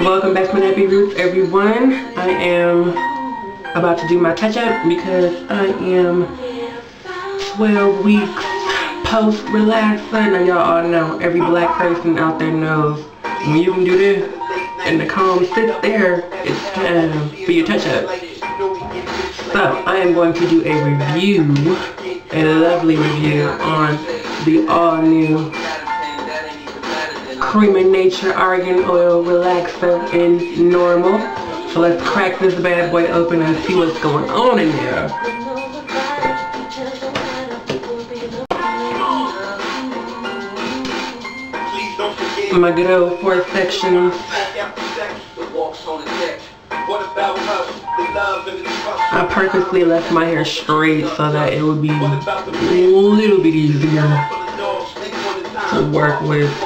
Welcome back to my Nappy Roots, everyone. I am about to do my touch-up because I am 12 weeks post-relaxing. Now y'all all know, every black person out there knows when you can do this and the comb sits there, it's time for your touch-up. So, I am going to do a review, a lovely review on the all-new Creme of Nature Argan Oil Relaxer in Normal. So let's crack this bad boy open and see what's going on in there. My good old four sections. I purposely left my hair straight so that it would be a little bit easier to work with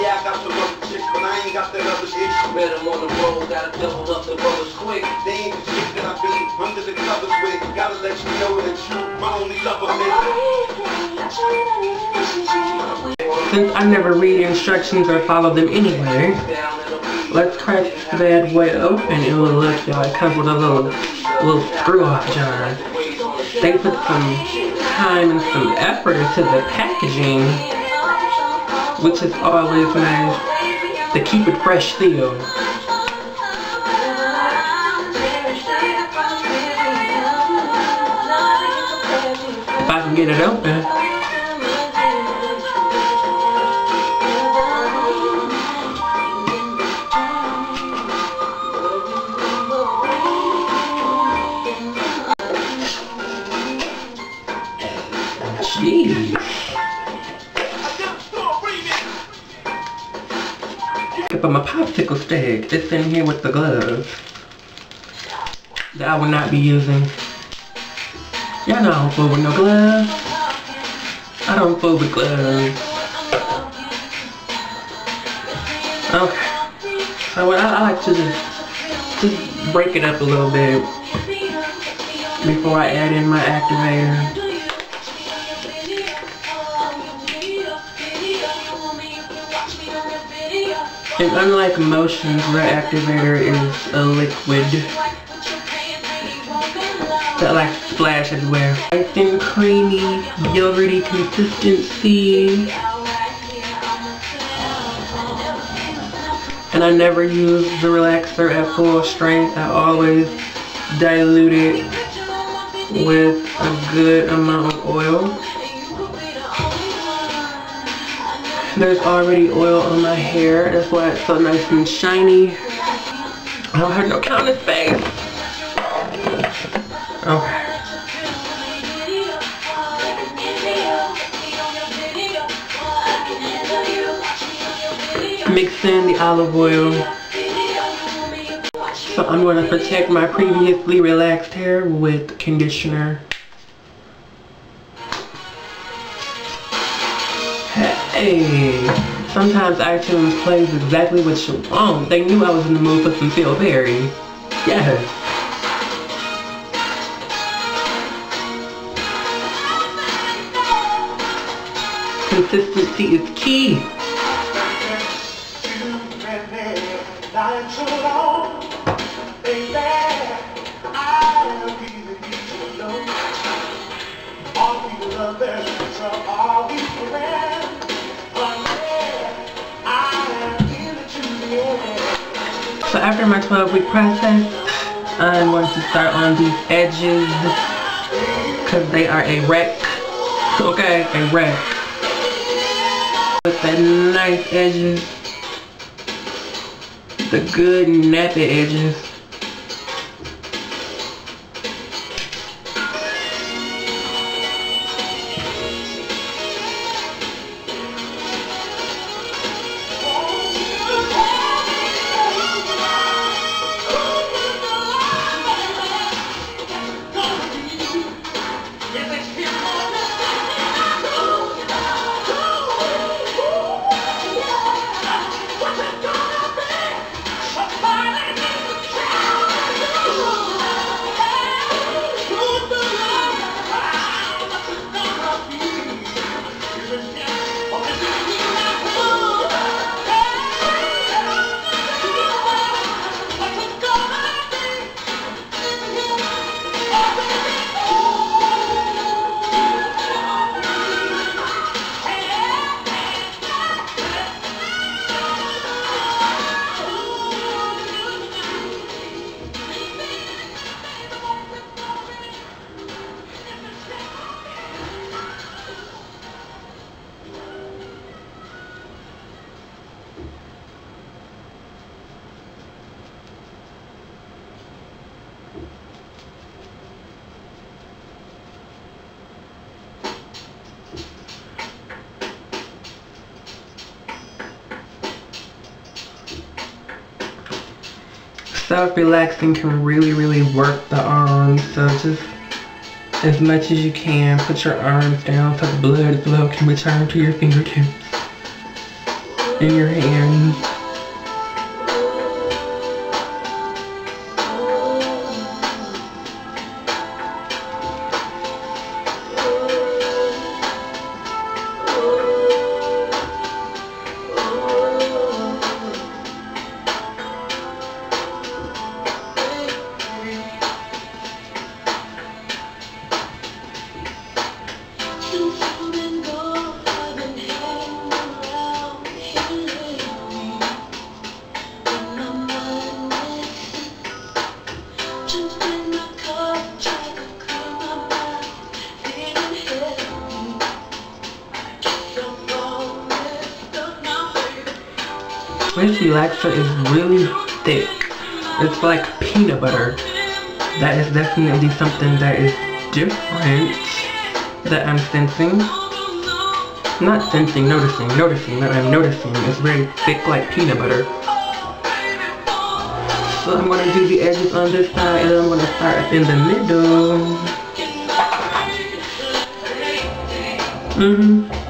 Yeah, I got some other chicks, but I ain't got that other shit. Met them on the road, gotta double up the brothers quick. They ain't the chicks that I be under the covers with. Gotta let you know that you my only lover, man. Since I never read instructions or follow them anyway, let's crack the bad boy open and we'll look, y'all. It comes with a little, little screw off jar. They put some time and some effort into the packaging which is always nice to keep it fresh still. If I can get it open. But my popsicle stick. It's in here with the gloves. That I will not be using. Y'all know I don't fool with no gloves. I don't fool with gloves. Okay. So I, I like to just, just break it up a little bit before I add in my activator. And unlike Motions, their activator is a liquid that like splash everywhere. Nice and creamy, yogurty consistency. And I never use the relaxer at full strength. I always dilute it with a good amount of oil. There's already oil on my hair. That's why it's so nice and shiny. I don't have no counter space. Okay. Mix in the olive oil. So I'm going to protect my previously relaxed hair with conditioner. Hey, sometimes iTunes plays exactly what you want. They knew I was in the mood for some Phil Perry. Yes. Consistency is key. After my 12 week process, I'm going to start on these edges because they are a wreck. Okay, a wreck. With the nice edges, the good nappy edges. Self-relaxing can really, really work the arms. So just as much as you can, put your arms down so the blood flow can return to your fingertips and your hands. This relaxer is really thick. It's like peanut butter. That is definitely something that is different that I'm sensing. Not sensing, noticing, noticing that I'm noticing. It's very thick like peanut butter. So I'm to do the edges on this side and I'm to start up in the middle. Mm-hmm.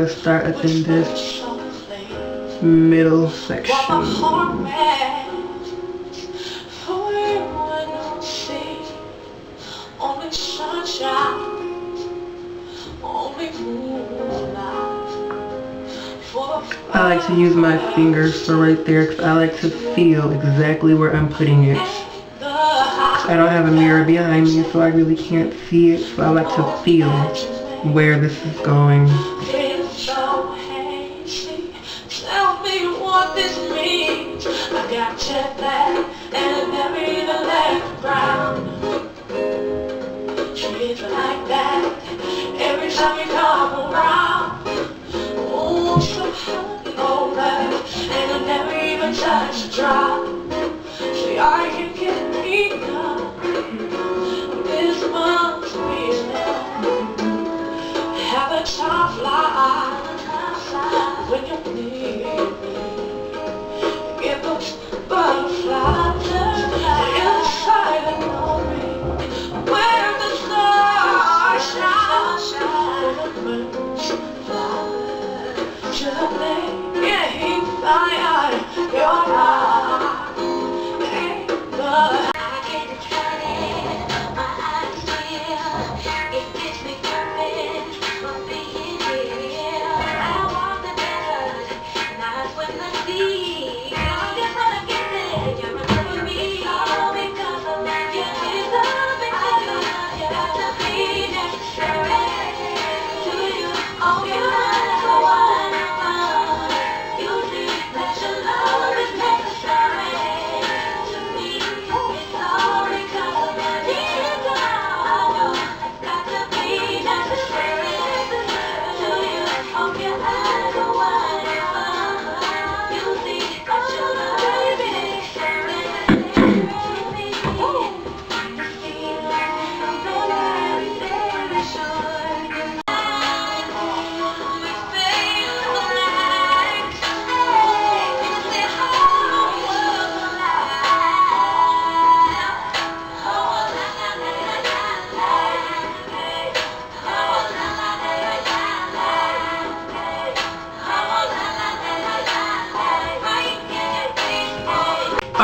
Let's start up in this middle section. I like to use my fingers for right there because I like to feel exactly where I'm putting it. I don't have a mirror behind me so I really can't see it so I like to feel where this is going. Got jet lag and never even left ground. Treat like that every time you come around. Oh, so hello, babe, and I never even touch a drop. See, I can get enough. fly, when you're near.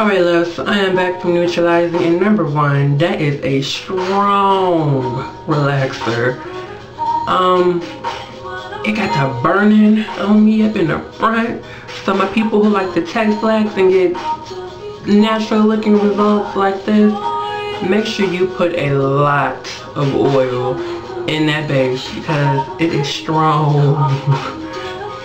Alright love, so I am back from neutralizing and number one, that is a strong relaxer. Um, it got the burning on me up in the front. So my people who like to texlax and get natural looking results like this, make sure you put a lot of oil in that base because it is strong.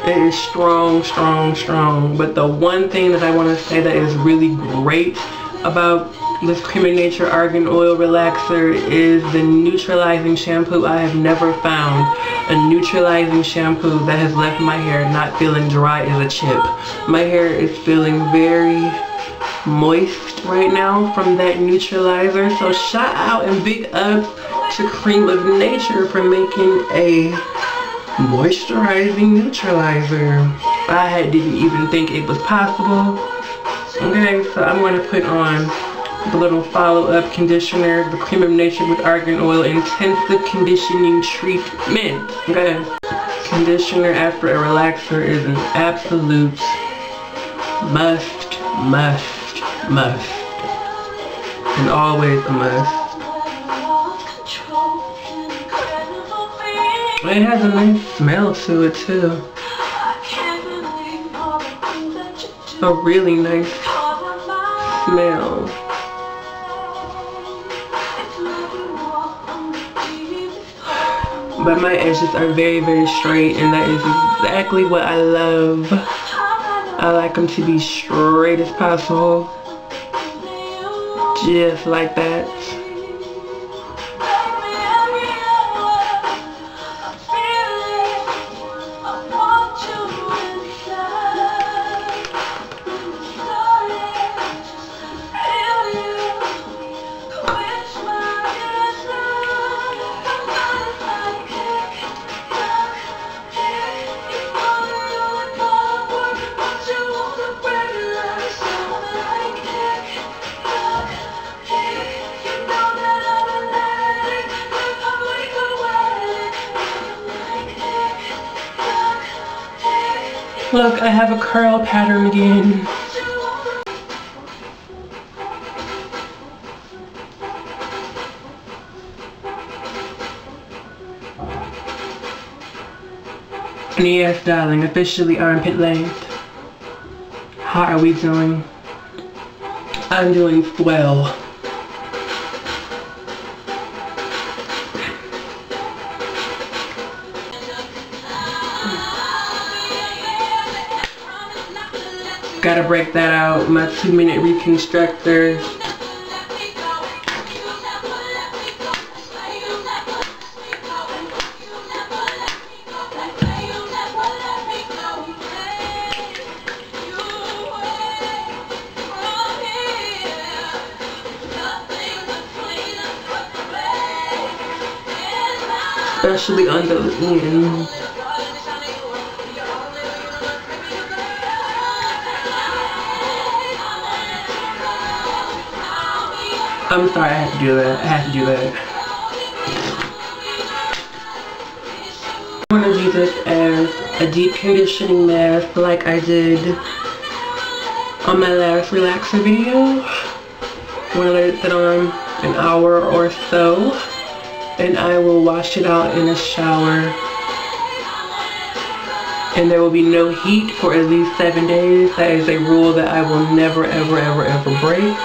It is strong, strong, strong. But the one thing that I want to say that is really great about this Creme of Nature Argan Oil Relaxer is the neutralizing shampoo. I have never found a neutralizing shampoo that has left my hair not feeling dry as a chip. My hair is feeling very moist right now from that neutralizer. So shout out and big up to Creme of Nature for making a moisturizing neutralizer. I didn't even think it was possible. Okay, so I'm going to put on the little follow-up conditioner, the Creme of Nature with Argan Oil Intensive Conditioning Treatment. Okay. Conditioner after a relaxer is an absolute must, must, must. And always a must. It has a nice smell to it too. A really nice smell. But my edges are very, very straight and that is exactly what I love. I like them to be straight as possible. Just like that. Look, I have a curl pattern again. yes, darling, officially armpit length. How are we doing? I'm doing well. Gotta break that out. My two minute reconstructors. Especially on the ends. I'm sorry I had to do that. I had to do that. I'm to do this as a deep conditioning mask like I did on my last relaxer video. I'm going to let it sit on an hour or so and I will wash it out in a shower and there will be no heat for at least seven days. That is a rule that I will never ever ever ever break.